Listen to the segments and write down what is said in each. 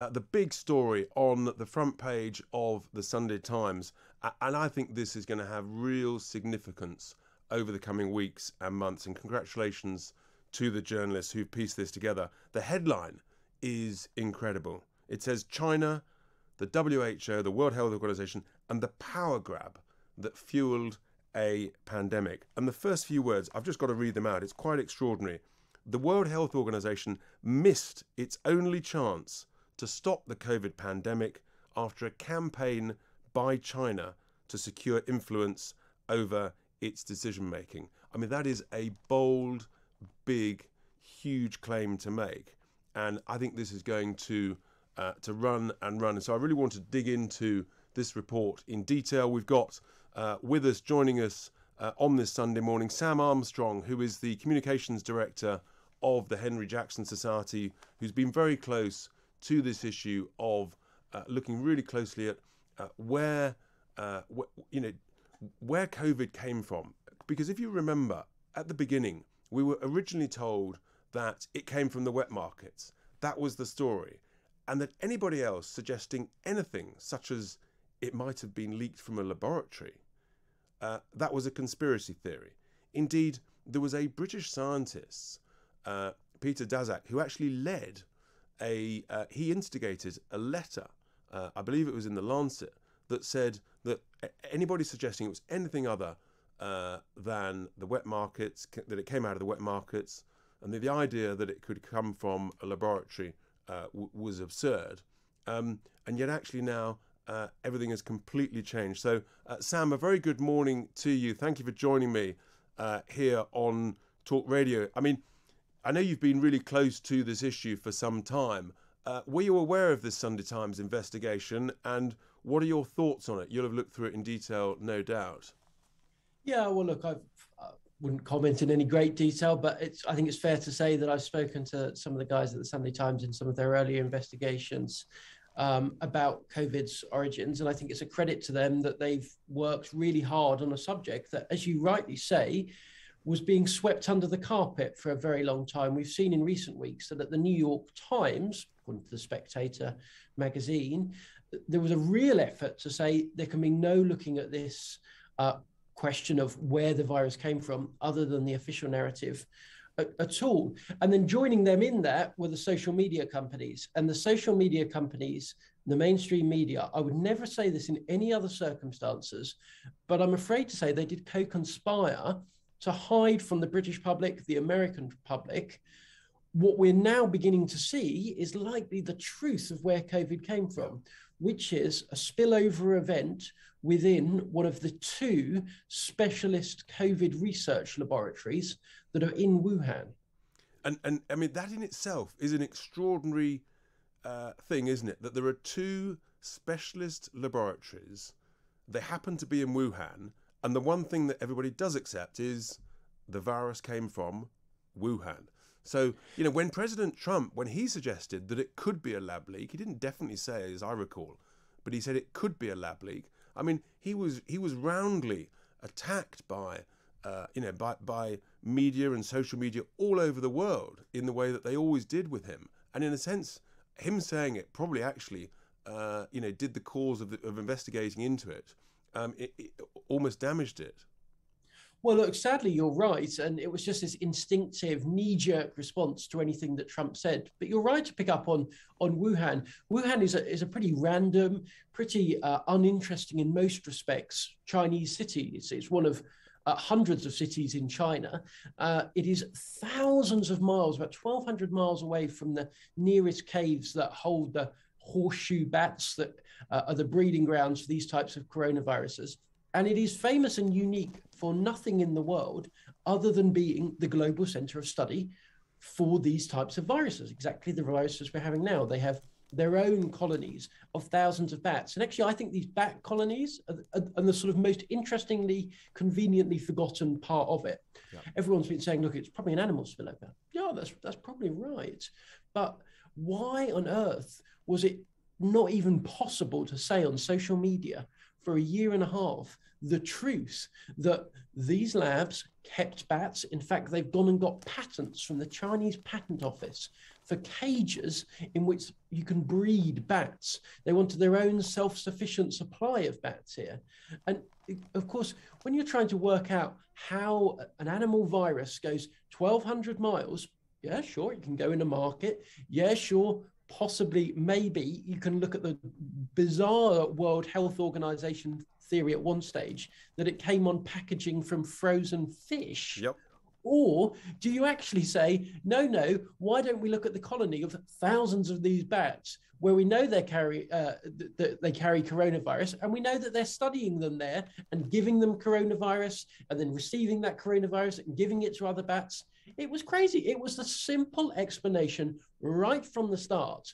uh, the big story on the front page of the Sunday Times, and I think this is going to have real significance over the coming weeks and months. And congratulations to the journalists who've pieced this together. The headline is incredible. It says China, the WHO, the World Health Organization, and the power grab that fueled a pandemic. And the first few words, I've just got to read them out. It's quite extraordinary. The World Health Organization missed its only chance to stop the COVID pandemic after a campaign by China to secure influence over its decision making. I mean, that is a bold, big, huge claim to make. And I think this is going to uh, to run and run. And so I really want to dig into this report in detail. We've got uh, with us, joining us uh, on this Sunday morning, Sam Armstrong, who is the communications director of the Henry Jackson Society, who's been very close to this issue of uh, looking really closely at uh, where, uh, wh- you know, where COVID came from. Because if you remember, at the beginning, we were originally told that it came from the wet markets. That was the story. And that anybody else suggesting anything, such as it might have been leaked from a laboratory, uh, that was a conspiracy theory. Indeed, there was a British scientist, uh, Peter Daszak, who actually led a, uh, he instigated a letter, uh, I believe it was in the Lancet, that said that anybody suggesting it was anything other uh, than the wet markets, that it came out of the wet markets, and the, the idea that it could come from a laboratory uh, was absurd. Um, and yet, actually, now uh, everything has completely changed. So, uh, Sam, a very good morning to you. Thank you for joining me uh, here on Talk Radio. I mean, I know you've been really close to this issue for some time. Uh, were you aware of this Sunday Times investigation, and what are your thoughts on it? You'll have looked through it in detail, no doubt. Yeah, well, look, I've wouldn't comment in any great detail, but it's I think it's fair to say that I've spoken to some of the guys at the Sunday Times in some of their earlier investigations um, about COVID's origins, and I think it's a credit to them that they've worked really hard on a subject that, as you rightly say, was being swept under the carpet for a very long time. We've seen in recent weeks that at the New York Times, according to the Spectator magazine, there was a real effort to say there can be no looking at this uh, question of where the virus came from, other than the official narrative at, at all. And then joining them in that were the social media companies. And the social media companies, the mainstream media, I would never say this in any other circumstances, but I'm afraid to say they did co conspire to hide from the British public, the American public, what we're now beginning to see is likely the truth of where COVID came from, which is a spillover event within one of the two specialist COVID research laboratories that are in Wuhan. And, and I mean, that in itself is an extraordinary uh, thing, isn't it? That there are two specialist laboratories, they happen to be in Wuhan, and the one thing that everybody does accept is the virus came from Wuhan. So, you know, when President Trump, when he suggested that it could be a lab leak, he didn't definitely say, as I recall, but he said it could be a lab leak. I mean, he was he was roundly attacked by, uh, you know, by by media and social media all over the world in the way that they always did with him. And in a sense, him saying it probably actually, uh, you know, did the cause of, the, of investigating into it. Um, it, it almost damaged it. Well, look, sadly, you're right. And it was just this instinctive, knee jerk response to anything that Trump said. But you're right to pick up on, on Wuhan. Wuhan is a, is a pretty random, pretty uh, uninteresting in most respects Chinese city. It's, it's one of uh, hundreds of cities in China. Uh, it is thousands of miles, about 1,200 miles away from the nearest caves that hold the horseshoe bats that uh, are the breeding grounds for these types of coronaviruses. And it is famous and unique for nothing in the world other than being the global center of study for these types of viruses, exactly the viruses we're having now. They have their own colonies of thousands of bats. And actually, I think these bat colonies are, are, are the sort of most interestingly, conveniently forgotten part of it. Yeah. Everyone's been saying, look, it's probably an animal spillover. Yeah, that's, that's probably right. But why on earth was it not even possible to say on social media for a year and a half the truth that these labs kept bats. In fact, they've gone and got patents from the Chinese patent office for cages in which you can breed bats. They wanted their own self sufficient supply of bats here. And of course, when you're trying to work out how an animal virus goes 1,200 miles, yeah, sure, it can go in a market. Yeah, sure, possibly, maybe you can look at the bizarre World Health Organization theory at one stage that it came on packaging from frozen fish. Yep. Or do you actually say, no, no, why don't we look at the colony of thousands of these bats where we know they carry uh, th- they carry coronavirus and we know that they're studying them there and giving them coronavirus and then receiving that coronavirus and giving it to other bats? It was crazy. It was the simple explanation right from the start.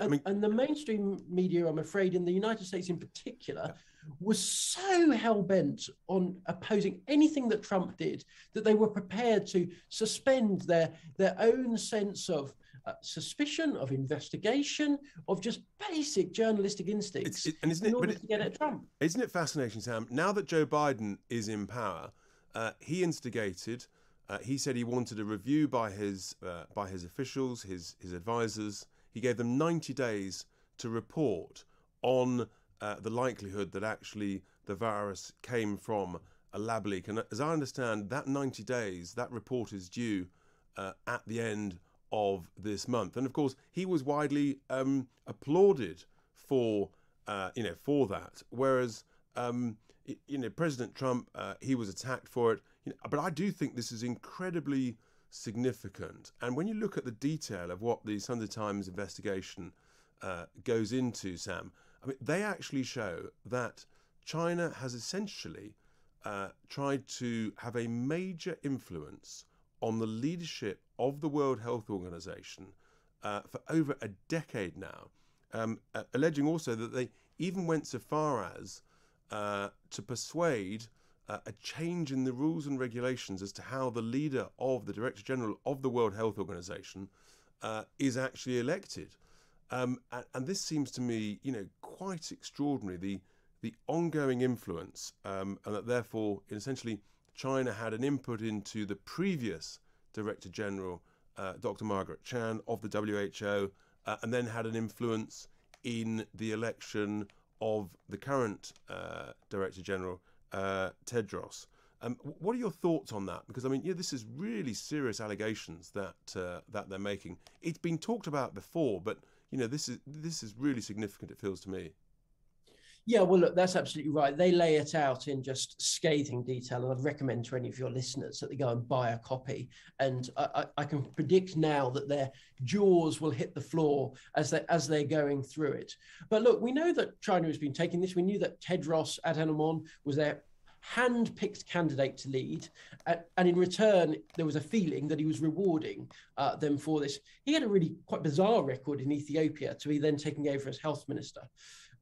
I mean, and, and, the mainstream media, I'm afraid, in the United States in particular, was so hell bent on opposing anything that Trump did that they were prepared to suspend their their own sense of uh, suspicion, of investigation, of just basic journalistic instincts it, and isn't it, in order it, to get at Trump. Isn't it fascinating, Sam? Now that Joe Biden is in power, uh, he instigated. Uh, he said he wanted a review by his uh, by his officials, his his advisors. He gave them 90 days to report on uh, the likelihood that actually the virus came from a lab leak. And as I understand, that 90 days, that report is due uh, at the end of this month. And of course, he was widely um, applauded for uh, you know for that. Whereas um, you know President Trump, uh, he was attacked for it. You know, but I do think this is incredibly significant. And when you look at the detail of what the Sunday Times investigation uh, goes into, Sam, I mean, they actually show that China has essentially uh, tried to have a major influence on the leadership of the World Health Organization uh, for over a decade now, um, alleging also that they even went so far as uh, to persuade uh, a change in the rules and regulations as to how the leader of the Director General of the World Health Organization uh, is actually elected. Um, and, and, this seems to me, you know, quite extraordinary. The the ongoing influence, um, and that therefore, essentially, China had an input into the previous Director General, uh, Dr. Margaret Chan of the WHO, uh, and then had an influence in the election of the current uh, Director General, uh, Tedros. Um, what are your thoughts on that? Because I mean, yeah, this is really serious allegations that uh, that they're making. It's been talked about before, but you know, this is this is really significant. It feels to me. Yeah, well, look, that's absolutely right. They lay it out in just scathing detail, and I'd recommend to any of your listeners that they go and buy a copy. And I, I, I can predict now that their jaws will hit the floor as they as they're going through it. But look, we know that China has been taking this. We knew that Tedros Adhanom was there hand-picked candidate to lead, uh, and in return, there was a feeling that he was rewarding uh, them for this. He had a really quite bizarre record in Ethiopia to be then taking over as health minister.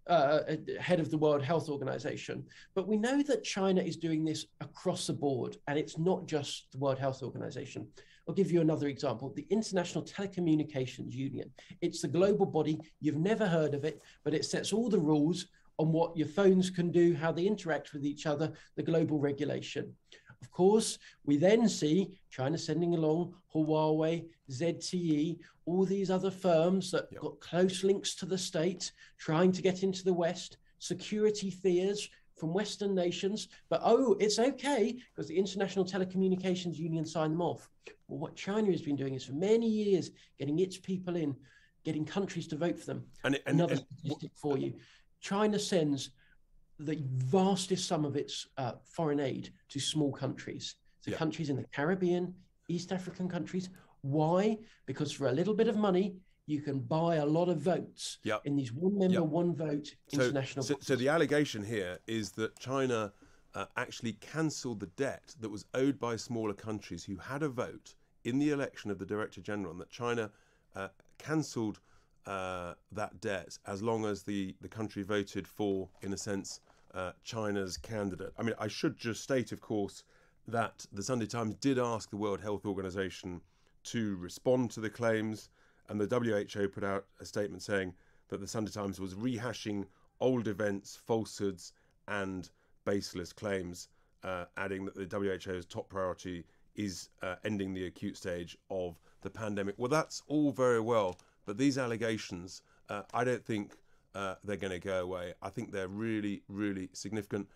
Uh, uh, head of the World Health Organization. But we know that China is doing this across the board, and it's not just the World Health Organization. I'll give you another example the International Telecommunications Union. It's the global body, you've never heard of it, but it sets all the rules on what your phones can do, how they interact with each other, the global regulation. Of course, we then see China sending along Huawei, ZTE, all these other firms that yep. got close links to the state, trying to get into the West, security fears from Western nations. But oh, it's okay because the International Telecommunications Union signed them off. Well, what China has been doing is for many years getting its people in, getting countries to vote for them. And, and Another and, statistic for you China sends the vastest sum of its uh, foreign aid to small countries, to yeah. countries in the Caribbean, East African countries. Why? Because for a little bit of money, you can buy a lot of votes yep. in these one member, yep. one vote international. So, so, the allegation here is that China uh, actually cancelled the debt that was owed by smaller countries who had a vote in the election of the Director General, and that China uh, cancelled uh, that debt as long as the, the country voted for, in a sense, uh, China's candidate. I mean, I should just state, of course, that the Sunday Times did ask the World Health Organization to respond to the claims, and the WHO put out a statement saying that the Sunday Times was rehashing old events, falsehoods, and baseless claims, uh, adding that the WHO's top priority is uh, ending the acute stage of the pandemic. Well, that's all very well, but these allegations, uh, I don't think uh, they're going to go away. I think they're really, really significant.